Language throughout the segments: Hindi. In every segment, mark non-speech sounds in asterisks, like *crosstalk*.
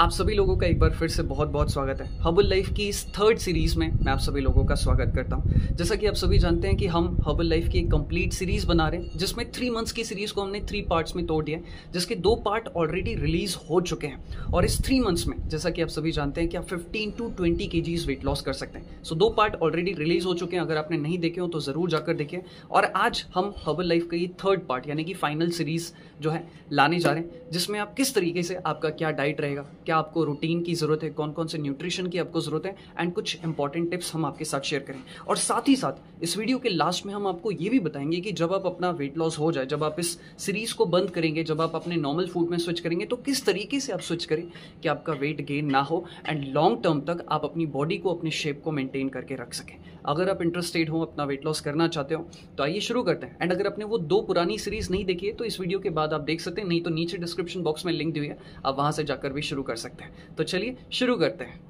आप सभी लोगों का एक बार फिर से बहुत बहुत स्वागत है। हबल लाइफ की इस थर्ड सीरीज़ में मैं आप सभी लोगों का स्वागत करता हूँ। जैसा कि आप सभी जानते हैं कि हम हबल लाइफ की एक कंप्लीट सीरीज़ बना रहे हैं, जिसमें थ्री मंथ्स की सीरीज़ को हमने थ्री पार्ट्स में तोड़ दिया जिसके दो पार्ट ऑलरेडी रिलीज़ हो चुके हैं। और इस थ्री मंथ्स में, जैसा कि आप सभी जानते हैं कि आप फिफ्टीन टू ट्वेंटी के वेट लॉस कर सकते हैं। सो दो पार्ट ऑलरेडी रिलीज़ हो चुके हैं, अगर आपने नहीं देखे हो तो ज़रूर जाकर देखें और आज हम हबल लाइफ का ये थर्ड पार्ट यानी कि फाइनल सीरीज़ जो है, लाने जा रहे हैं, जिसमें आप किस तरीके से आपका क्या डाइट रहेगा क्या आपको रूटीन की ज़रूरत है कौन कौन से न्यूट्रिशन की आपको ज़रूरत है एंड कुछ इंपॉर्टेंट टिप्स हम आपके साथ शेयर करें। और साथ ही साथ, इस वीडियो के लास्ट में हम आपको ये भी बताएँगे कि जब आप अपना वेट लॉस हो जाए, जब आप इस सीरीज़ को बंद करेंगे, जब आप अपने नॉर्मल फ़ूड में स्विच करेंगे तो किस तरीके से आप स्विच करें कि आपका वेट गेन ना हो एंड लॉन्ग टर्म तक आप अपनी बॉडी को, अपने शेप को मेंटेन करके रख सकें। अगर आप इंटरेस्टेड हो, अपना वेट लॉस करना चाहते हो तो आइए शुरू करते हैं। एंड अगर आपने वो दो पुरानी सीरीज़ नहीं देखी है तो इस वीडियो के बाद आप देख सकते हैं, नहीं तो नीचे डिस्क्रिप्शन बॉक्स में लिंक दी हुई है, आप वहाँ से जाकर भी शुरू कर सकते हैं। तो चलिए शुरू करते हैं।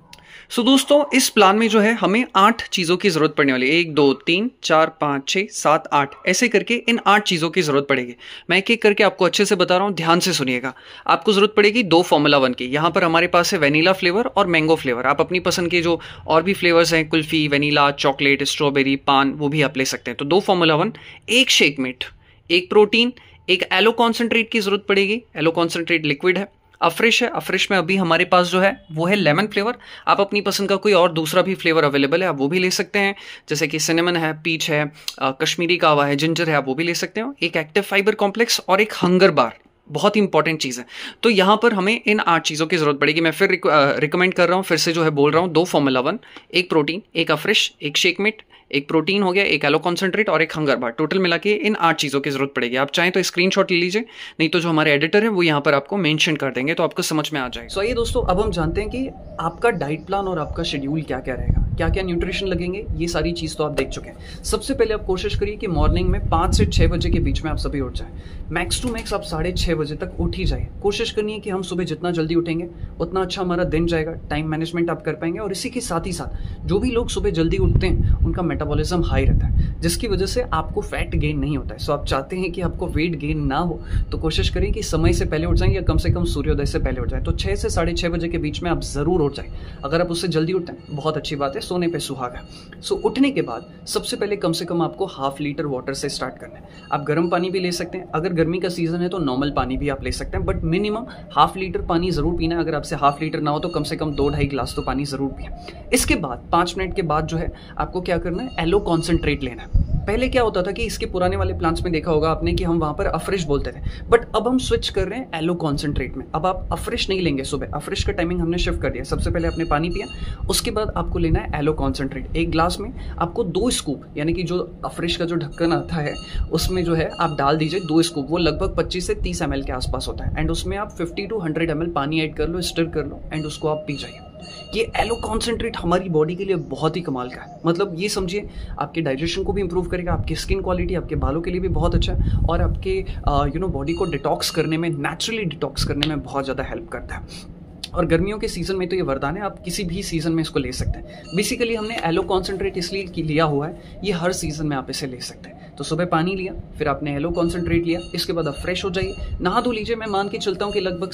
सो so, दोस्तों इस प्लान में जो है हमें आठ चीज़ों की ज़रूरत पड़ने वाली है। एक दो तीन चार पाँच छः सात आठ। ऐसे करके इन आठ चीज़ों की ज़रूरत पड़ेगी। मैं एक एक करके आपको अच्छे से बता रहा हूँ ध्यान से सुनिएगा। आपको ज़रूरत पड़ेगी दो फॉर्मूला वन की। यहाँ पर हमारे पास है वेनीला फ्लेवर और मैंगो फ्लेवर आप अपनी पसंद के जो और भी फ्लेवर्स हैं कुल्फ़ी वेनीला चॉकलेट स्ट्रॉबेरी पान वो भी आप ले सकते हैं। तो दो फॉर्मूला वन एक शेक मिट एक प्रोटीन एक एलो कॉन्सेंट्रेट की ज़रूरत पड़ेगी। एलो कॉन्सेंट्रेट लिक्विड है। अफ्रेश है अफ्रेश में अभी हमारे पास जो है, वो है लेमन फ्लेवर आप अपनी पसंद का कोई और दूसरा भी फ्लेवर अवेलेबल है, आप वो भी ले सकते हैं. जैसे कि सिनेमन है पीच है कश्मीरी कावा है जिंजर है, आप वो भी ले सकते हो. एक एक्टिव फाइबर कॉम्प्लेक्स और एक हंगर बार बहुत ही इंपॉर्टेंट चीज़ है. तो यहाँ पर हमें इन आठ चीज़ों की ज़रूरत पड़ेगी. मैं फिर रिकमेंड कर रहा हूँ, फिर से जो है बोल रहा हूँ, दो फॉर्मूला वन एक प्रोटीन एक अफ्रेश एक शेक मिट एक प्रोटीन हो गया एक एलो कॉन्सेंट्रेट और एक हंगर बार टोटल मिला के इन आठ चीज़ों की ज़रूरत पड़ेगी। आप चाहें तो स्क्रीन शॉट ले लीजिए नहीं तो जो हमारे एडिटर है वो यहाँ पर आपको मैंशन कर देंगे तो आपको समझ में आ जाएगा। सो so, ये दोस्तों अब हम जानते हैं कि आपका डाइट प्लान और आपका शेड्यूल क्या क्या रहेगा। क्या क्या न्यूट्रिशन लगेंगे, ये सारी चीज़ तो आप देख चुके हैं। सबसे पहले आप कोशिश करिए कि मॉर्निंग में पाँच से छः बजे के बीच में आप सभी उठ जाएँ। मैक्स टू मैक्स आप साढ़े छः बजे तक उठ ही जाए कोशिश करनी है कि हम सुबह जितना जल्दी उठेंगे, उतना अच्छा हमारा दिन जाएगा टाइम मैनेजमेंट आप कर पाएँगे और इसी के साथ ही साथ जो भी लोग सुबह जल्दी उठते हैं, उनका मेटाबॉलिज्म हाई रहता है, जिसकी वजह से आपको फैट गेन नहीं होता है। सो आप चाहते हैं कि आपको वेट गेन ना हो तो कोशिश करें कि समय से पहले उठ जाएँ या कम से कम सूर्योदय से पहले उठ जाए। तो छः से साढ़े छः बजे के बीच में आप ज़रूर उठ जाए। अगर आप उससे जल्दी उठते हैं, बहुत अच्छी बात है। सोने पर सुहागा सो so, उठने के बाद सबसे पहले कम से कम आपको हाफ़ लीटर वाटर से स्टार्ट करना है। आप गर्म पानी भी ले सकते हैं। अगर गर्मी का सीज़न है तो नॉर्मल पानी भी आप ले सकते हैं। बट मिनिमम हाफ़ लीटर पानी ज़रूर पीना है। अगर आपसे हाफ़ लीटर ना हो तो कम से कम दो ढाई ग्लास तो पानी ज़रूर पिए। इसके बाद पाँच मिनट के बाद जो है आपको क्या करना है? एलो कॉन्सेंट्रेट लेना है। पहले क्या होता था कि इसके पुराने वाले प्लांट्स में देखा होगा आपने कि हम वहाँ पर अफ्रिश बोलते थे। बट अब हम स्विच कर रहे हैं एलो कॉन्सेंट्रेट में। अब आप अफ्रिश नहीं लेंगे सुबह। अफ्रिश का टाइमिंग हमने शिफ्ट कर दिया। सबसे पहले आपने पानी पिया, उसके बाद आपको लेना है एलो कॉन्सेंट्रेट एक ग्लास में आपको दो स्कूप यानी कि जो अफ्रिश का जो ढक्कन आता है, उसमें जो है आप डाल दीजिए दो स्कूप वो लगभग पच्चीस से तीस एम के आसपास होता है। एंड उसमें आप फिफ्टी टू हंड्रेड एम पानी ऐड कर लो स्टर कर लो एंड उसको आप पी जाइए। ये एलो कॉन्सेंट्रेट हमारी बॉडी के लिए बहुत ही कमाल का है। मतलब ये समझिए, आपके डाइजेशन को भी इंप्रूव करेगा, आपकी स्किन क्वालिटी आपके बालों के लिए भी बहुत अच्छा है और आपके यू नो बॉडी को डिटॉक्स करने में नेचुरली डिटॉक्स करने में बहुत ज़्यादा हेल्प करता है। और गर्मियों के सीज़न में तो ये वरदान है, आप किसी भी सीज़न में इसको ले सकते हैं। बेसिकली हमने एलो कॉन्सेंट्रेट इसलिए लिया हुआ है, ये हर सीज़न में आप इसे ले सकते हैं। तो सुबह पानी लिया, फिर आपने हेलो कॉन्सेंट्रेट लिया, इसके बाद आप फ्रेश हो जाइए। नहा धो लीजिए, मैं मान के चलता हूँ कि लगभग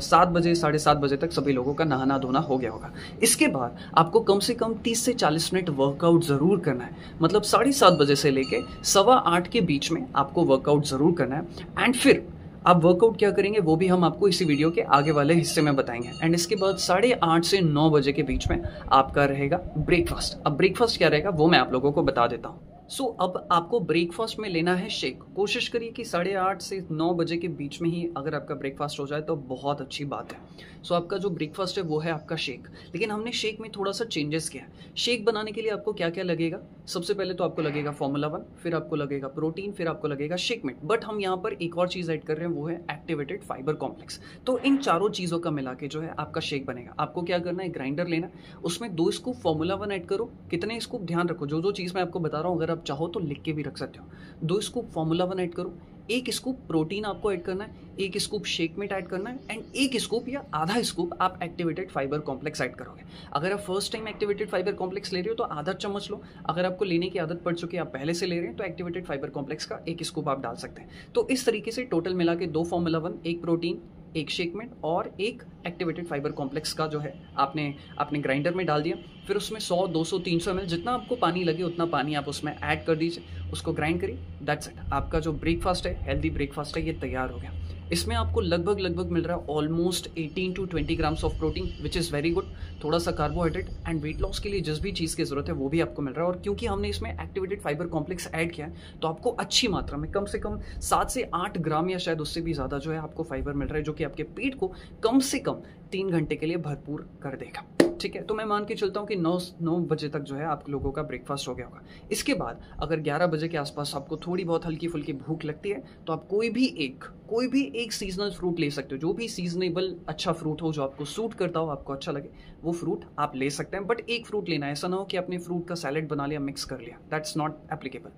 सात बजे, साढ़े सात बजे तक सभी लोगों का नहाना धोना हो गया होगा। इसके बाद आपको कम से कम तीस से चालीस मिनट वर्कआउट ज़रूर करना है। मतलब साढ़े सात बजे से लेके सवा आठ के बीच में आपको वर्कआउट ज़रूर करना है। एंड फिर आप वर्कआउट क्या करेंगे, वो भी हम आपको इसी वीडियो के आगे वाले हिस्से में बताएँगे। एंड इसके बाद साढ़े आठ से नौ बजे के बीच में आपका रहेगा ब्रेकफास्ट अब ब्रेकफास्ट क्या रहेगा, वो मैं आप लोगों को बता देता हूँ। सो so, अब आपको ब्रेकफास्ट में लेना है शेक कोशिश करिए कि साढ़े आठ से नौ बजे के बीच में ही अगर आपका ब्रेकफास्ट हो जाए तो बहुत अच्छी बात है। सो so, आपका जो ब्रेकफास्ट है वो है आपका शेक लेकिन हमने शेक में थोड़ा सा चेंजेस किया है। शेक बनाने के लिए आपको क्या क्या लगेगा? सबसे पहले तो आपको लगेगा फॉर्मूला वन फिर आपको लगेगा प्रोटीन फिर आपको लगेगा शेक मिट बट हम यहाँ पर एक और चीज़ ऐड कर रहे हैं वो है एक्टिवेटेड फाइबर कॉम्प्लेक्स तो इन चारों चीज़ों का मिला के जो है आपका शेक बनेगा। आपको क्या करना है? ग्राइंडर लेना उसमें दो स्कूप फॉर्मूला वन ऐड करो। कितने स्कूप ध्यान रखो। जो जो चीज़ मैं आपको बता रहा हूँ अगर आप चाहो तो लिख के भी रख सकते हो। दो स्कूप फॉर्मूला वन ऐड करो, एक स्कूप प्रोटीन आपको ऐड करना है, एक स्कूप शेक मिट ऐड करना है एंड एक स्कूप या आधा स्कूप आप एक्टिवेटेड फाइबर कॉम्प्लेक्स ऐड करोगे। अगर आप first time activated fibre complex ले रहे हो तो आधा चम्मच लो। अगर आपको लेने की आदत पड़ चुकी है, आप पहले से ले रहे हैं तो एक्टिवेटेड फाइबर कॉम्प्लेक्स का एक स्कूप आप डाल सकते हैं। तो इस तरीके से टोटल मिला के दो फॉर्मूला वन एक प्रोटीन एक शेक में और एक एक्टिवेटेड फाइबर कॉम्प्लेक्स का जो है, आपने अपने ग्राइंडर में डाल दिया। फिर उसमें 100 200 300 सौ जितना आपको पानी लगे, उतना पानी आप उसमें ऐड कर दीजिए। उसको ग्राइंड करिए दैट्स इट आपका जो ब्रेकफास्ट है हेल्दी ब्रेकफास्ट है, ये तैयार हो गया। इसमें आपको लगभग लगभग मिल रहा है almost 18 to 20 grams of protein which is very good थोड़ा सा कार्बोहाइड्रेट एंड वेट लॉस के लिए जिस भी चीज़ की ज़रूरत है, वो भी आपको मिल रहा है। और क्योंकि हमने इसमें एक्टिवेटेड फाइबर कॉम्प्लेक्स ऐड किया है तो आपको अच्छी मात्रा में, कम से कम सात से आठ ग्राम या शायद उससे भी ज़्यादा जो है आपको फाइबर मिल रहा है, जो कि आपके पेट को कम से कम तीन घंटे के लिए भरपूर कर देगा। ठीक है? तो मैं मान के चलता हूँ कि नौ नौ बजे तक जो है आप लोगों का ब्रेकफास्ट हो गया होगा। इसके बाद अगर ग्यारह बजे के आसपास आपको थोड़ी बहुत हल्की फुल्की भूख लगती है तो आप कोई भी एक, कोई भी एक सीजनल फ्रूट ले सकते हो। जो भी सीजनेबल अच्छा फ्रूट हो, जो आपको सूट करता हो, आपको अच्छा लगे, वो फ्रूट आप ले सकते हैं। बट एक फ्रूट लेना ऐसा ना हो कि आपने फ्रूट का सैलेड बना लिया मिक्स कर लिया। That's not applicable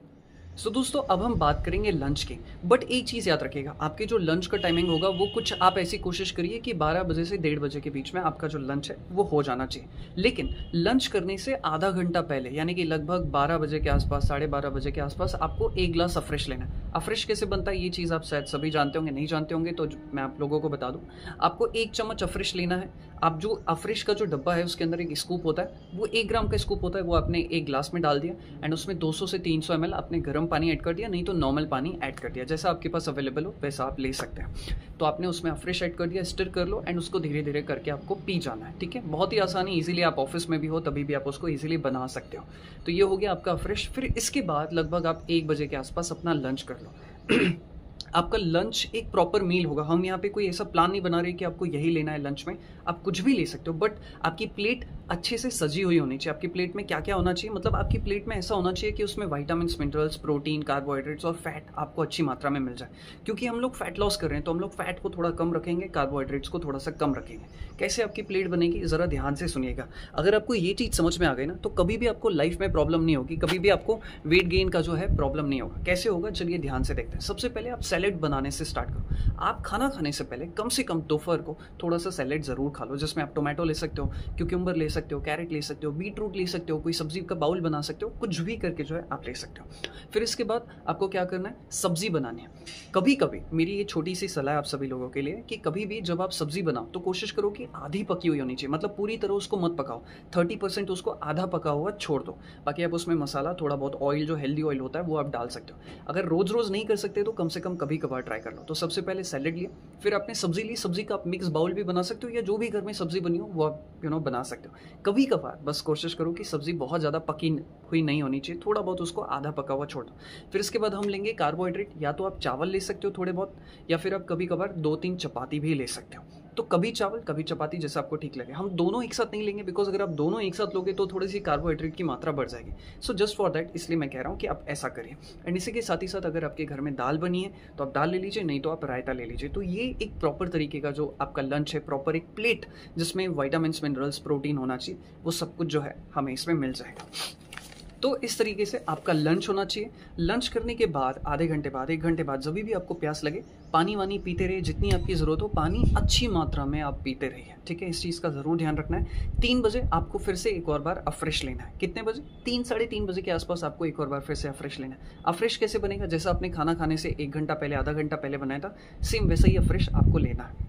so so, दोस्तों अब हम बात करेंगे लंच की। बट एक चीज़ याद रखिएगा आपके जो लंच का टाइमिंग होगा वो कुछ आप ऐसी कोशिश करिए कि 12 बजे से डेढ़ बजे के बीच में आपका जो लंच है वो हो जाना चाहिए। लेकिन लंच करने से आधा घंटा पहले यानी कि लगभग 12 बजे के आसपास साढ़े बारह बजे के आसपास आपको एक ग्लास अफ्रेश लेना है। अफ्रेश कैसे बनता है ये चीज़ आप शायद सभी जानते होंगे नहीं जानते होंगे तो मैं आप लोगों को बता दूँ। आपको एक चम्मच अफ्रेश लेना है। आप जो अफ्रेश का जो डब्बा है उसके अंदर एक स्कूप होता है वो एक ग्राम का स्कूप होता है वो आपने एक ग्लास में डाल दिया एंड उसमें 200 से तीन सौ आपने गर्म पानी ऐड कर दिया, नहीं तो नॉर्मल पानी ऐड कर दिया। जैसा आपके पास अवेलेबल हो, वैसा आप ले सकते हैं। तो आपने उसमें अफ्रेश ऐड कर दिया स्टर कर लो एंड उसको धीरे धीरे करके आपको पी जाना है, ठीक है? बहुत ही आसानी ईजिली आप ऑफ़िस में भी हो, तभी भी आप उसको ईजिली बना सकते हो। तो ये हो गया आपका अफ्रेश फिर इसके बाद लगभग आप एक बजे के आसपास अपना लंच कर लो। *clears throat* आपका लंच एक प्रॉपर मील होगा। हम यहाँ पे कोई ऐसा प्लान नहीं बना रहे कि आपको यही लेना है लंच में। आप कुछ भी ले सकते हो बट आपकी प्लेट अच्छे से सजी हुई होनी चाहिए। आपकी प्लेट में क्या क्या होना चाहिए? मतलब आपकी प्लेट में ऐसा होना चाहिए कि उसमें वाइटामिन मिनरल्स प्रोटीन कार्बोहाइड्रेट्स और फैट आपको अच्छी मात्रा में मिल जाए। क्योंकि हम लोग फैट लॉस कर रहे हैं तो हम लोग फैट को थोड़ा कम रखेंगे कार्बोहाइड्रेट्स को थोड़ा सा कम रखेंगे। कैसे आपकी प्लेट बनेगी, ज़रा ध्यान से सुनिएगा। अगर आपको ये चीज़ समझ में आ गई ना तो कभी भी आपको लाइफ में प्रॉब्लम नहीं होगी, कभी भी आपको वेट गेन का जो है प्रॉब्लम नहीं होगा। कैसे होगा? चलिए ध्यान से देखते हैं। सबसे पहले आप सैलेड बनाने से स्टार्ट करो। आप खाना खाने से पहले कम से कम दोपहर को थोड़ा सा सैलेड ज़रूर खा लो, जिसमें आप टोमेटो ले सकते हो क्यूक्यूम्बर ले सकते हो कैरेट ले सकते हो बीट रूट ले सकते हो, कोई सब्ज़ी का बाउल बना सकते हो, कुछ भी करके जो है आप ले सकते हो। फिर इसके बाद आपको क्या करना है? सब्ज़ी बनानी है। कभी कभी मेरी ये छोटी सी सलाह आप सभी लोगों के लिए कि कभी भी जब आप सब्ज़ी बनाओ तो कोशिश करो कि आधी पकी हुई होनी चाहिए। मतलब पूरी तरह उसको मत पकाओ। थर्टी परसेंट उसको आधा पका हुआ छोड़ दो। बाकी आप उसमें मसाला, थोड़ा बहुत ऑयल जो हेल्दी ऑयल होता है, वो आप डाल सकते हो। अगर रोज़ रोज़ नहीं कर सकते तो कम से कम कभी कभार ट्राई कर लो। तो सबसे पहले सैलेड लिया। फिर आपने सब्ज़ी ली, सब्ज़ी का आप मिक्स बाउल भी बना सकते हो, या जो भी घर में सब्ज़ी बनी हो, वो आप यू नो बना सकते हो। कभी कभार बस कोशिश करो कि सब्ज़ी बहुत ज़्यादा पकी हुई नहीं होनी चाहिए, थोड़ा बहुत उसको आधा पका हुआ छोड़ दो। फिर इसके बाद हम लेंगे कार्बोहाइड्रेट या तो आप चावल ले सकते हो थोड़े बहुत, या फिर आप कभी कभार दो तीन चपाती भी ले सकते हो। तो कभी चावल, कभी चपाती जैसा आपको ठीक लगे। हम दोनों एक साथ नहीं लेंगे बिकॉज़ अगर आप दोनों एक साथ लोगे तो थोड़ी सी कार्बोहाइड्रेट की मात्रा बढ़ जाएगी। सो जस्ट फॉर दैट इसलिए मैं कह रहा हूँ कि आप ऐसा करिए। एंड इसी के साथ ही साथ अगर आपके घर में दाल बनी है तो आप दाल ले लीजिए, नहीं तो आप रायता ले लीजिए। तो ये एक प्रॉपर तरीके का जो आपका लंच है प्रॉपर एक प्लेट जिसमें वाइटामिन मिनरल्स प्रोटीन होना चाहिए, वो सब कुछ जो है हमें इसमें मिल जाएगा। तो इस तरीके से आपका लंच होना चाहिए। लंच करने के बाद, आधे घंटे बाद, एक घंटे बाद, जब भी आपको प्यास लगे, पानी वानी पीते रहिए, जितनी आपकी ज़रूरत हो, पानी अच्छी मात्रा में आप पीते रहिए। ठीक है, इस चीज़ का ज़रूर ध्यान रखना है। तीन बजे आपको फिर से एक और बार अफ्रेश लेना है। कितने बजे? तीन, साढ़े तीन बजे के आसपास आपको एक और बार फिर से अफ्रेश लेना है। अफ्रेश कैसे बनेगा? जैसा आपने खाना खाने से एक घंटा पहले, आधा घंटा पहले बनाया था सेम वैसा ही अफ्रेश आपको लेना है।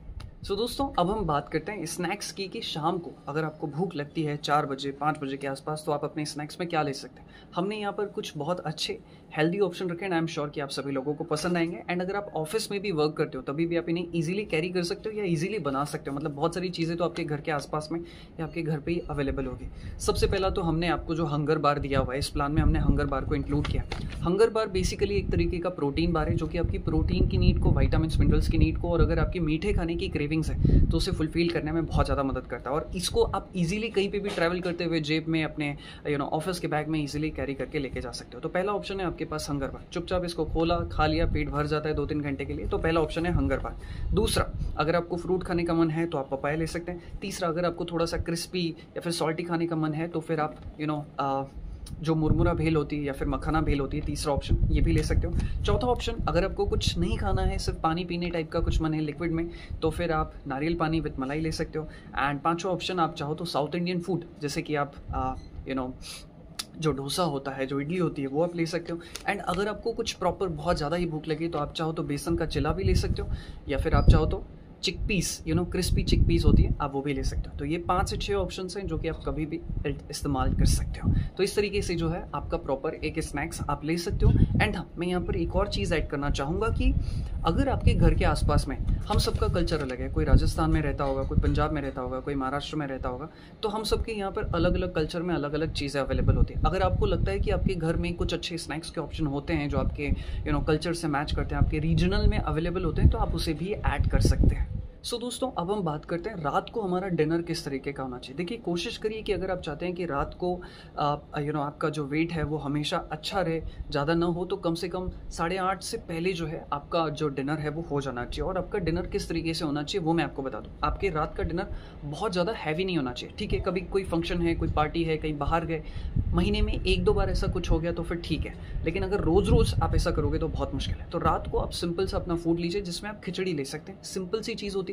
सो so, दोस्तों अब हम बात करते हैं स्नैक्स की कि शाम को अगर आपको भूख लगती है चार बजे पाँच बजे के आसपास तो आप अपने स्नैक्स में क्या ले सकते हैं? हमने यहाँ पर कुछ बहुत अच्छे हेल्दी ऑप्शन रखें एंड आई एम श्योर कि आप सभी लोगों को पसंद आएँगे। एंड अगर आप ऑफ़िस में भी वर्क करते हो, तभी भी आप इन्हें ईजिली कैरी कर सकते हो या ईजिली बना सकते हो। मतलब बहुत सारी चीज़ें तो आपके घर के आसपास में या आपके घर पर ही अवेलेबल होगी। सबसे पहला तो हमने आपको जो हंगर बार दिया हुआ है, इस प्लान में हमने हंगर बार को इंक्लूड किया। हंगर बार बेसिकली एक तरीके का प्रोटीन बार है, जो कि आपकी प्रोटीन की नीड को वाइटामिन मिनरल्स की नीड को और अगर आपकी मीठे खाने की क्रेविंग्स है तो उसे फुलफिल करने में बहुत ज़्यादा मदद करता है। और इसको आप इजीली कहीं पे भी ट्रैवल करते हुए जेब में, अपने यू नो ऑफ़िस के बैग में इजीली कैरी करके लेके जा सकते हो। तो पहला ऑप्शन है आपके पास हंगर बार चुपचाप इसको खोला, खा लिया, पेट भर जाता है दो तीन घंटे के लिए तो पहला ऑप्शन है हंगर बार दूसरा, अगर आपको फ्रूट खाने का मन है तो आप पपाया ले सकते हैं। तीसरा, अगर आपको थोड़ा सा क्रिस्पी या फिर सॉल्टी खाने का मन है तो फिर आप यू नो जो मुरमुरा भेल होती है या फिर मखाना भेल होती है, तीसरा ऑप्शन ये भी ले सकते हो। चौथा ऑप्शन अगर आपको कुछ नहीं खाना है, सिर्फ़ पानी पीने टाइप का कुछ मन है लिक्विड में तो फिर आप नारियल पानी विथ मलाई ले सकते हो। एंड पांचवा ऑप्शन आप चाहो तो साउथ इंडियन फ़ूड जैसे कि आप यू नो जो डोसा होता है, जो इडली होती है, वो आप ले सकते हो। एंड अगर आपको कुछ प्रॉपर बहुत ज़्यादा ही भूख लगी तो आप चाहो तो बेसन का चिला भी ले सकते हो, या फिर आप चाहो तो chickpeas you know crispy chickpeas होती है, आप वो भी ले सकते हो। तो ये पाँच से छः ऑप्शन हैं जो कि आप कभी भी इस्तेमाल कर सकते हो। तो इस तरीके से जो है, आपका प्रॉपर एक स्नैक्स आप ले सकते हो। एंड हाँ मैं यहाँ पर एक और चीज़ ऐड करना चाहूँगा कि अगर आपके घर के आसपास में हम सबका कल्चर अलग है, कोई राजस्थान में रहता होगा, कोई पंजाब में रहता होगा, कोई महाराष्ट्र में रहता होगा तो हम सबके यहाँ पर अलग अलग कल्चर में अलग अलग चीज़ें अवेलेबल होती है। अगर आपको लगता है कि आपके घर में कुछ अच्छे स्नैक्स के ऑप्शन होते हैं जो आपके यू नो कल्चर से मैच करते हैं, आपके रीजनल में अवेलेबल होते हैं तो आप उसे भी ऐड कर सकते हैं। सो so, दोस्तों अब हम बात करते हैं रात को हमारा डिनर किस तरीके का होना चाहिए। देखिए कोशिश करिए कि अगर आप चाहते हैं कि रात को आप यू नो आपका जो वेट है वो हमेशा अच्छा रहे ज़्यादा ना हो तो कम से कम साढ़े आठ से पहले जो है आपका जो डिनर है वो हो जाना चाहिए। और आपका डिनर किस तरीके से होना चाहिए वो मैं आपको बता दूँ। आपके रात का डिनर बहुत ज़्यादा हैवी नहीं होना चाहिए ठीक है? कभी कोई फ़ंक्शन है कोई पार्टी है कहीं बाहर गए महीने में एक दो बार ऐसा कुछ हो गया तो फिर ठीक है। लेकिन अगर रोज़ रोज़ आप ऐसा करोगे तो बहुत मुश्किल है। तो रात को आप सिंपल सा अपना फ़ूड लीजिए जिसमें आप खिचड़ी ले सकते हैं। सिंपल सी चीज़ होती है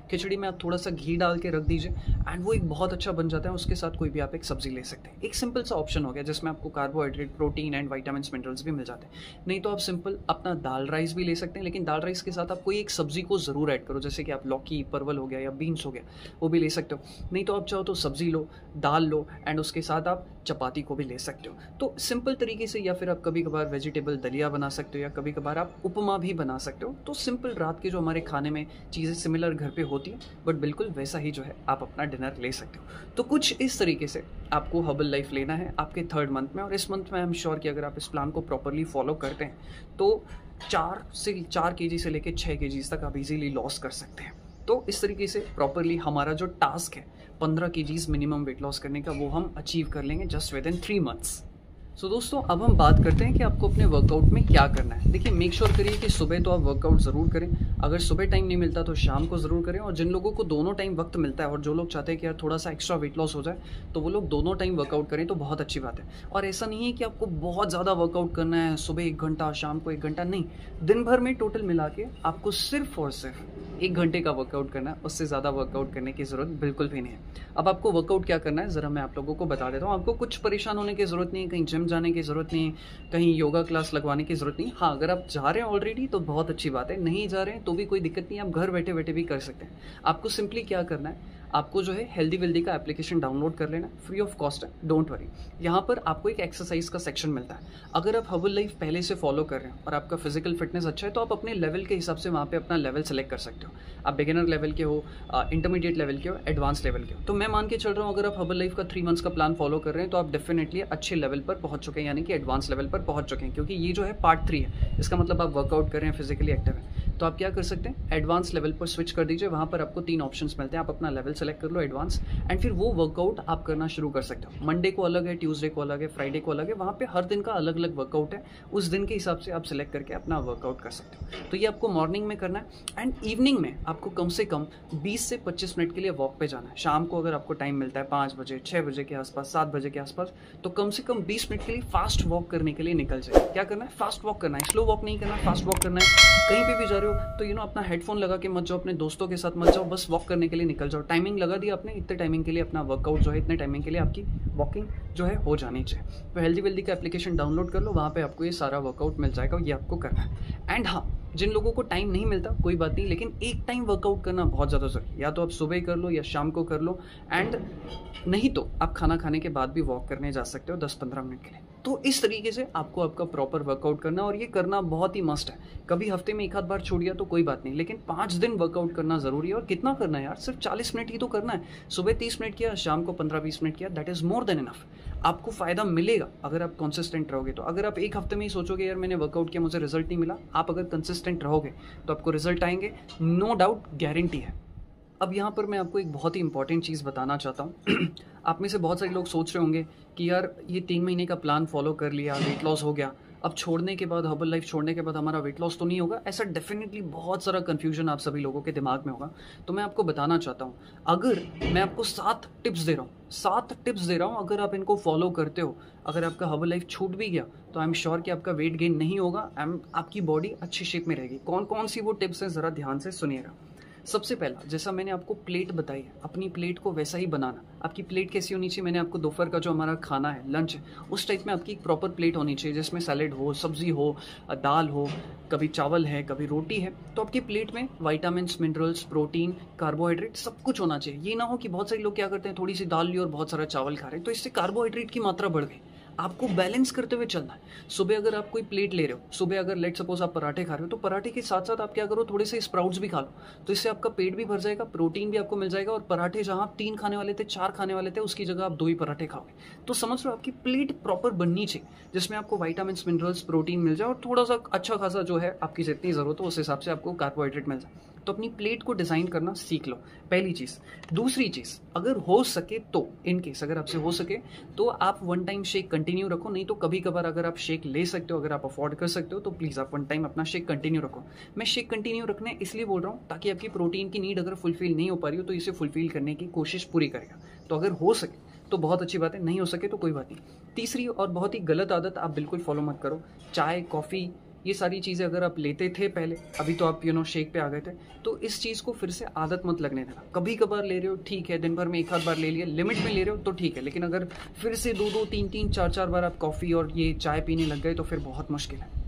खिचड़ी में आप थोड़ा सा घी डाल के रख दीजिए एंड वो एक बहुत अच्छा बन जाता है, उसके साथ कोई भी आप एक सब्ज़ी ले सकते हैं। एक सिंपल सा ऑप्शन हो गया, जिसमें आपको carbohydrate protein and vitamin minerals भी मिल जाते हैं। नहीं तो आप सिंपल अपना दाल राइस भी ले सकते हैं, लेकिन दाल राइस के साथ आप कोई एक सब्ज़ी को ज़रूर ऐड करो, जैसे कि आप लौकी, परवल हो गया या बीन्स हो गया, वो भी ले सकते हो। नहीं तो आप चाहो तो सब्ज़ी लो, दाल लो एंड उसके साथ आप चपाती को भी ले सकते हो। तो सिंपल तरीके से या फिर आप कभी कभार वेजिटेबल दलिया बना सकते हो, या कभी कभार आप उपमा भी बना सकते हो। तो सिंपल रात के जो हमारे खाने में चीज़ें सिमिलर घर पर पे होती हैं बट बिल्कुल वैसा ही जो है आप अपना डिनर ले सकते हो। तो कुछ इस तरीके से आपको हबल लाइफ लेना है आपके थर्ड मंथ में, और इस मंथ में आई एम श्योर कि अगर आप इस प्लान को प्रॉपरली फॉलो करते हैं तो चार से, चार के से लेकर छः के तक आप इजीली लॉस कर सकते हैं। तो इस तरीके से प्रॉपरली हमारा जो टास्क है, पंद्रह के मिनिमम वेट लॉस करने का, वो हम अचीव कर लेंगे just within three months so so, दोस्तों अब हम बात करते हैं कि आपको अपने वर्कआउट में क्या करना है। देखिए मेक श्योर करिए कि सुबह तो आप वर्कआउट ज़रूर करें। अगर सुबह टाइम नहीं मिलता तो शाम को ज़रूर करें और जिन लोगों को दोनों टाइम वक्त मिलता है और जो लोग चाहते हैं कि यार थोड़ा सा एक्स्ट्रा वेट लॉस हो जाए तो वो लोग दोनों टाइम वर्कआउट करें तो बहुत अच्छी बात है। और ऐसा नहीं है कि आपको बहुत ज़्यादा वर्कआउट करना है सुबह एक घंटा शाम को एक घंटा नहीं। दिन भर में टोटल मिला के आपको सिर्फ़ और सिर्फ़ एक घंटे का वर्कआउट करना है उससे ज़्यादा वर्कआउट करने की ज़रूरत बिल्कुल भी नहीं है। अब आपको वर्कआउट क्या करना है ज़रा मैं आप लोगों को बता देता हूँ। आपको कुछ परेशान होने की ज़रूरत नहीं है कहीं जाने की ज़रूरत नहीं, कहीं योगा क्लास लगवाने की ज़रूरत नहीं। हाँ अगर आप जा रहे हैं ऑलरेडी तो बहुत अच्छी बात है। नहीं जा रहे हैं तो भी कोई दिक्कत नहीं, आप घर बैठे बैठे भी कर सकते हैं। आपको सिंपली क्या करना है? आपको जो है हेल्दी वेल्दी का एप्लीकेशन डाउनलोड कर लेना फ्री ऑफ़ कॉस्ट है डोंट वरी यहाँ पर आपको एक एक्सरसाइज का सेक्शन मिलता है। अगर आप हबल लाइफ पहले से फॉलो कर रहे हैं और आपका फ़िज़िकल फिटनेस अच्छा है तो आप अपने लेवल के हिसाब से वहाँ पे अपना लेवल सेलेक्ट कर सकते हो। आप बिगिनर लेवल के हो इंटरमीडिएट लेवल के हो एडवांस लेवल के हो। तो मैं मान के चल रहा हूँ, अगर आप हबल लाइफ का थ्री मंथ्स का प्लान फॉलो कर रहे हैं तो आप डेफिनेटली अच्छे लेवल पर पहुँच चुके हैं, यानी कि एडवांस लेवल पर पहुँच चुके हैं, क्योंकि ये जो है पार्ट थ्री है। इसका मतलब आप वर्कआउट कर रहे हैं फिजिकली एक्टिव है। तो आप क्या कर सकते हैं? एडवांस लेवल पर स्विच कर दीजिए। वहाँ पर आपको तीन ऑप्शन मिलते हैं। आप अपना लेवल सेलेक्ट कर लो एडवांस एंड फिर वो वर्कआउट आप करना शुरू कर सकते हो। मंडे को अलग है ट्यूजडे को अलग है फ्राइडे को अलग है। वहाँ पर हर दिन का अलग अलग वर्कआउट है। उस दिन के हिसाब से आप सेलेक्ट करके अपना वर्कआउट कर सकते हो। तो ये आपको मॉर्निंग में करना है। एंड इवनिंग में आपको कम से कम बीस से पच्चीस मिनट के लिए वॉक पे जाना है। शाम को अगर आपको टाइम मिलता है पाँच बजे छः बजे के आसपास, सात बजे के आसपास तो कम से कम बीस मिनट के लिए फास्ट वॉक करने के लिए निकल जाए क्या करना है? फास्ट वॉक करना है। स्लो वॉक नहीं करना फास्ट वॉक करना है। कहीं पर भी जा रहे हो तो यू नो अपना हेडफोन लगा के मत जाओ, अपने दोस्तों के साथ मत जाओ, बस वॉक करने के लिए निकल जाओ। टाइमिंग लगा दिया आपने, इतने टाइमिंग के लिए अपना वर्कआउट जो है, इतने टाइमिंग के लिए आपकी वॉकिंग जो है, हो जानी चाहिए। तो हेल्दी वेल्दी का एप्लीकेशन डाउनलोड कर लो, वहाँ पर आपको ये सारा वर्कआउट मिल जाएगा ये आपको करना है। एंड हाँ जिन लोगों को टाइम नहीं मिलता, कोई बात नहीं, लेकिन एक टाइम वर्कआउट करना बहुत ज़्यादा ज़रूरी या तो आप सुबह कर लो या शाम को कर लो। एंड नहीं तो आप खाना खाने के बाद भी वॉक करने जा सकते हो दस पंद्रह मिनट के लिए। तो इस तरीके से आपको आपका प्रॉपर वर्कआउट करना और ये करना बहुत ही मस्ट है। कभी हफ़्ते में एक आध बार छोड़ तो कोई बात नहीं, लेकिन पाँच दिन वर्कआउट करना ज़रूरी है। और कितना करना है यार? सिर्फ़ चालीस मिनट ही तो करना है। सुबह तीस मिनट किया, शाम को पंद्रह बीस मिनट किया that is more than enough आपको फ़ायदा मिलेगा अगर आप कंसिस्टेंट रहोगे तो। अगर आप एक हफ़्ते में ही सोचोगे, यार मैंने वर्कआउट किया, मुझे रिज़ल्ट नहीं मिला। आप अगर कंसिस्टेंट रहोगे तो आपको रिज़ल्ट आएँगे। नो डाउट गारंटी है। अब यहाँ पर मैं आपको एक बहुत ही इंपॉर्टेंट चीज़ बताना चाहता हूँ। *clears throat* आप में से बहुत सारे लोग सोच रहे होंगे कि यार, ये तीन महीने का प्लान फॉलो कर लिया वेट लॉस हो गया। अब छोड़ने के बाद हर्बल लाइफ छोड़ने के बाद हमारा वेट लॉस तो नहीं होगा। ऐसा डेफिनेटली बहुत सारा कन्फ्यूज़न आप सभी लोगों के दिमाग में होगा। तो मैं आपको बताना चाहता हूँ, अगर मैं आपको सात टिप्स दे रहा हूँ, सात टिप्स दे रहा हूँ, अगर आप इनको फॉलो करते हो, अगर आपका हर्बल लाइफ छूट भी गया तो आई एम श्योर कि आपका वेट गेन नहीं होगा एम आपकी बॉडी अच्छी शेप में रहेगी। कौन कौन सी वो टिप्स हैं, ज़रा ध्यान से सुनिएगा। सबसे पहला, जैसा मैंने आपको प्लेट बताई है अपनी प्लेट को वैसा ही बनाना। आपकी प्लेट कैसी होनी चाहिए? मैंने आपको दोपहर का जो हमारा खाना है लंच है उस टाइप में आपकी एक प्रॉपर प्लेट होनी चाहिए, जिसमें सैलेड हो, सब्ज़ी हो, दाल हो, कभी चावल है, कभी रोटी है। तो आपकी प्लेट में वाइटामिन मिनरल्स प्रोटीन कार्बोहाइड्रेट सब कुछ होना चाहिए। ये ना हो कि बहुत सारे लोग क्या करते हैं, थोड़ी सी दाल ली और बहुत सारा चावल खा रहे हैं तो इससे कार्बोहाइड्रेट की मात्रा बढ़ गई। आपको बैलेंस करते हुए चलना है। सुबह अगर आप कोई प्लेट ले रहे हो, सुबह अगर लेट सपोज़ आप पराठे खा रहे हो तो पराठे के साथ साथ आप क्या करो, थोड़े से स्प्राउट्स भी खा लो। तो इससे आपका पेट भी भर जाएगा प्रोटीन भी आपको मिल जाएगा और पराठे जहाँ आप तीन खाने वाले थे, चार खाने वाले थे, उसकी जगह आप दो ही पराठे खाओगे। तो समझ लो आपकी प्लेट प्रॉपर बननी चाहिए, जिसमें आपको वाइटामिन मिनरल्स प्रोटीन मिल जाए और थोड़ा सा अच्छा खासा जो है, आपकी जितनी ज़रूरत हो, उस हिसाब से आपको कार्बोहाइड्रेट मिल जाए। तो अपनी प्लेट को डिज़ाइन करना सीख लो, पहली चीज़। दूसरी चीज़, अगर हो सके तो इन केस अगर आपसे हो सके तो आप वन टाइम शेक कंटिन्यू रखो, नहीं तो कभी कभार अगर आप शेक ले सकते हो, अगर आप अफोर्ड कर सकते हो तो प्लीज़ आप वन टाइम अपना शेक कंटिन्यू रखो। मैं शेक कंटिन्यू रखना इसलिए बोल रहा हूँ, ताकि आपकी प्रोटीन की नीड अगर फुलफिल नहीं हो पा रही हो तो इसे फुलफिल करने की कोशिश पूरी करेगा तो अगर हो सके तो बहुत अच्छी बात है, नहीं हो सके तो कोई बात नहीं। तीसरी और बहुत ही गलत आदत आप बिल्कुल फॉलो मत करो। चाय कॉफ़ी ये सारी चीज़ें अगर आप लेते थे पहले, अभी तो आप यू नो शेक पे आ गए थे तो इस चीज़ को फिर से आदत मत लगने देना। कभी कभार ले रहे हो, ठीक है, दिन भर में एक आध बार ले लिया लिमिट में ले रहे हो तो ठीक है, लेकिन अगर फिर से दो दो, तीन तीन, चार चार बार आप कॉफ़ी और ये चाय पीने लग गए तो फिर बहुत मुश्किल है।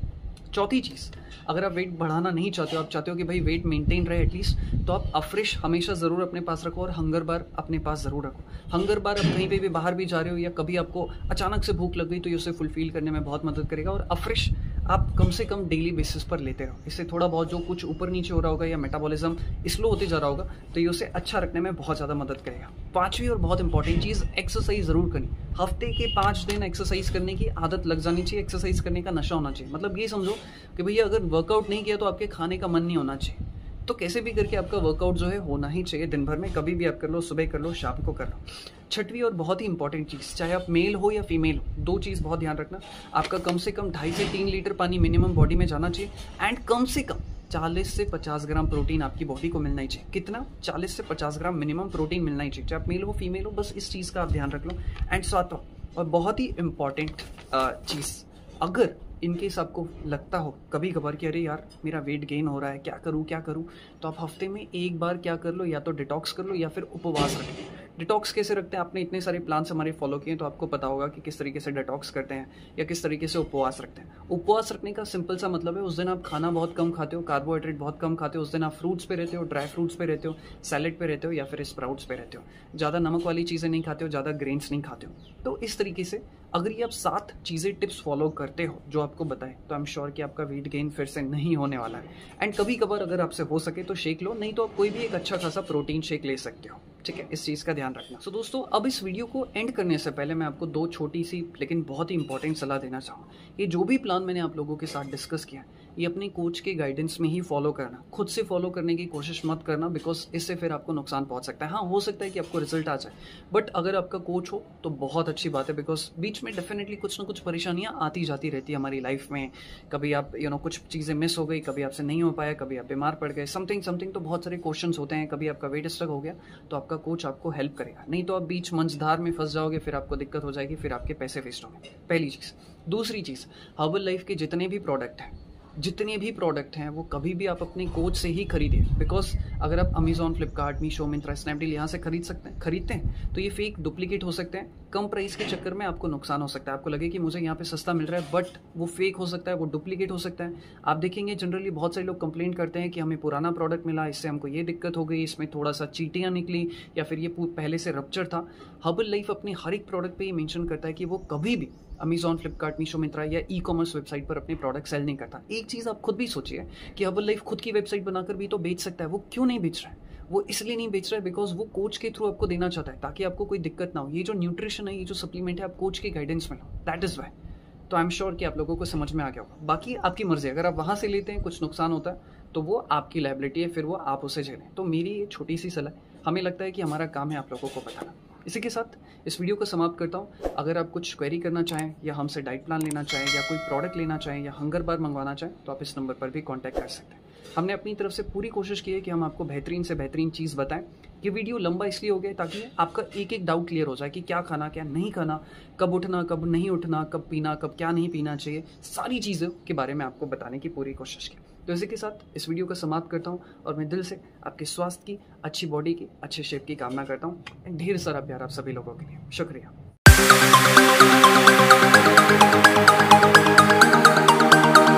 चौथी चीज़, अगर आप वेट बढ़ाना नहीं चाहते हो, आप चाहते हो कि भाई वेट मेंटेन रहे एटलीस्ट तो आप अफ्रेश हमेशा ज़रूर अपने पास रखो और हंगर बार अपने पास ज़रूर रखो। हंगर बार आप कहीं पे भी बाहर भी जा रहे हो या कभी आपको अचानक से भूख लग गई तो ये उसे फुलफिल करने में बहुत मदद करेगा और अफ्रेश आप कम से कम डेली बेसिस पर लेते रहो। इससे थोड़ा बहुत जो कुछ ऊपर नीचे हो रहा होगा या मेटाबॉलिज्म स्लो होते जा रहा होगा तो ये उसे अच्छा रखने में बहुत ज़्यादा मदद करेगा। पांचवी और बहुत इंपॉर्टेंट चीज़ एक्सरसाइज ज़रूर करनी हफ़्ते के पाँच दिन एक्सरसाइज करने की आदत लग जानी चाहिए एक्सरसाइज करने का नशा होना चाहिए। मतलब ये समझो कि भैया अगर वर्कआउट नहीं किया तो आपके खाने का मन नहीं होना चाहिए। तो कैसे भी करके आपका वर्कआउट जो है होना ही चाहिए। दिन भर में कभी भी आप कर लो, सुबह कर लो, शाम को कर लो। छठवीं और बहुत ही इंपॉर्टेंट चीज़, चाहे आप मेल हो या फीमेल हो, दो चीज़ बहुत ध्यान रखना। आपका कम से कम ढाई से तीन लीटर पानी मिनिमम बॉडी में जाना चाहिए एंड कम से कम 40 से 50 ग्राम प्रोटीन आपकी बॉडी को मिलना ही चाहिए। कितना? 40 से 50 ग्राम मिनिमम प्रोटीन मिलना ही चाहिए। चाहे आप मेल हो फीमेल हो, बस इस चीज़ का आप ध्यान रख लो। एंड सातों और बहुत ही इंपॉर्टेंट चीज़, अगर इनकेस आपको लगता हो कभी कभार कि अरे यार, मेरा वेट गेन हो रहा है, क्या करूँ क्या करूँ? तो आप हफ़्ते में एक बार क्या कर लो, या तो डिटॉक्स कर लो, या फिर उपवास रखें डिटॉक्स कैसे रखते हैं? आपने इतने सारे प्लान्स हमारे फॉलो किए तो आपको पता होगा कि किस तरीके से डिटॉक्स करते हैं, या किस तरीके से उपवास रखते हैं। उपवास रखने का सिंपल सा मतलब है, उस दिन आप खाना बहुत कम खाते हो कार्बोहाइड्रेट बहुत कम खाते हो, उस दिन आप फ्रूट्स पे रहते हो ड्राई फ्रूट्स पे रहते हो सैलेड पे रहते हो, या फिर स्प्राउट्स पे रहते हो। ज़्यादा नमक वाली चीज़ें नहीं खाते हो, ज़्यादा ग्रेन्स नहीं खाते हो। तो इस तरीके से अगर ये आप सात चीज़ें टिप्स फॉलो करते हो जो आपको बताएँ तो आई एम श्योर कि आपका वेट गेन फिर से नहीं होने वाला है। एंड कभी कभार अगर आपसे हो सके तो शेक लो नहीं तो आप कोई भी एक अच्छा खासा प्रोटीन शेक ले सकते हो। ठीक है? इस चीज़ का ध्यान रखना। सो so, दोस्तों अब इस वीडियो को एंड करने से पहले मैं आपको दो छोटी सी लेकिन बहुत ही इंपॉर्टेंट सलाह देना चाहूँ ये जो भी प्लान मैंने आप लोगों के साथ डिस्कस किया ये अपने कोच के गाइडेंस में ही फॉलो करना। खुद से फॉलो करने की कोशिश मत करना बिकॉज़ इससे फिर आपको नुकसान पहुँच सकता है। हाँ हो सकता है कि आपको रिज़ल्ट आ जाए बट अगर आपका कोच हो तो बहुत अच्छी बात है बिकॉज़ बीच में डेफिनेटली कुछ ना कुछ परेशानियाँ आती जाती रहती है हमारी लाइफ में। कभी आप यू you नो know, कुछ चीज़ें मिस हो गई कभी आपसे नहीं हो पाया कभी आप बीमार पड़ गए समथिंग समथिंग तो बहुत सारे क्वेश्चन होते हैं। कभी आपका वेट स्ट्रक हो गया तो आपका कोच आपको हेल्प करेगा। नहीं तो आप बीच मंझधार में फंस जाओगे फिर आपको दिक्कत हो जाएगी फिर आपके पैसे वेस्ट होंगे। पहली चीज़। दूसरी चीज़ हर्बल लाइफ के जितने भी प्रोडक्ट हैं जितने भी प्रोडक्ट हैं, वो कभी भी आप अपने कोच से ही खरीदें। बिकॉज़ अगर आप Amazon Flipkart Meesho Myntra Snapdeal यहाँ से खरीद सकते हैं, खरीदते हैं तो ये फेक डुप्लीकेट हो सकते हैं। कम प्राइस के चक्कर में आपको नुकसान हो सकता है। आपको लगे कि मुझे यहाँ पे सस्ता मिल रहा है बट वो फेक हो सकता है, वो डुप्लीकेट हो सकता है। आप देखेंगे जनरली बहुत सारे लोग कंप्लेंट करते हैं कि हमें पुराना प्रोडक्ट मिला, इससे हमको ये दिक्कत हो गई, इसमें थोड़ा सा चीटियाँ निकली, या फिर ये पहले से रप्चर था। हबल लाइफ अपने हर एक प्रोडक्ट पर ये मैंशन करता है कि वो कभी भी अमेजॉन फ्लिपकार्ट मीशो मित्रा या ई कॉमर्स वेबसाइट पर अपने प्रोडक्ट सेल नहीं करता। एक चीज़ आप खुद भी सोचिए कि हबल लाइफ खुद की वेबसाइट बनाकर भी तो बेच सकता है। वो क्यों नहीं बेच रहा है? वो इसलिए नहीं बेच रहा है बिकॉज़ वो कोच के थ्रू आपको देना चाहता है ताकि आपको कोई दिक्कत ना हो। ये जो न्यूट्रिशन है, ये जो सप्लीमेंट है, आप कोच के गाइडेंस में लो दैट इज़ वाई तो आई एम श्योर कि आप लोगों को समझ में आ गया होगा। बाकी आपकी मर्ज़ी अगर आप वहाँ से लेते हैं, कुछ नुकसान होता है तो वो आपकी लाइबिलिटी है, फिर वो आप उसे झेलें। तो मेरी ये छोटी सी सलाह हमें लगता है कि हमारा काम है आप लोगों को बताना। इसी के साथ इस वीडियो को समाप्त करता हूँ। अगर आप कुछ क्वेरी करना चाहें या हमसे डाइट प्लान लेना चाहें या कोई प्रोडक्ट लेना चाहें या हंगर बार मंगवाना चाहें तो आप इस नंबर पर भी कॉन्टैक्ट कर सकते हैं। हमने अपनी तरफ़ से पूरी कोशिश की है कि हम आपको बेहतरीन से बेहतरीन चीज़ बताएँ। ये वीडियो लंबा इसलिए हो गया ताकि आपका एक एक डाउट क्लियर हो जाए कि क्या खाना, क्या नहीं खाना, कब उठना, कब नहीं उठना, कब पीना, कब क्या नहीं पीना चाहिए। सारी चीज़ों के बारे में आपको बताने की पूरी कोशिश की। तो इसी के साथ इस वीडियो को समाप्त करता हूँ और मैं दिल से आपके स्वास्थ्य की, अच्छी बॉडी की, अच्छे शेप की कामना करता हूँ। एंड ढेर सारा प्यार आप सभी लोगों के लिए। शुक्रिया।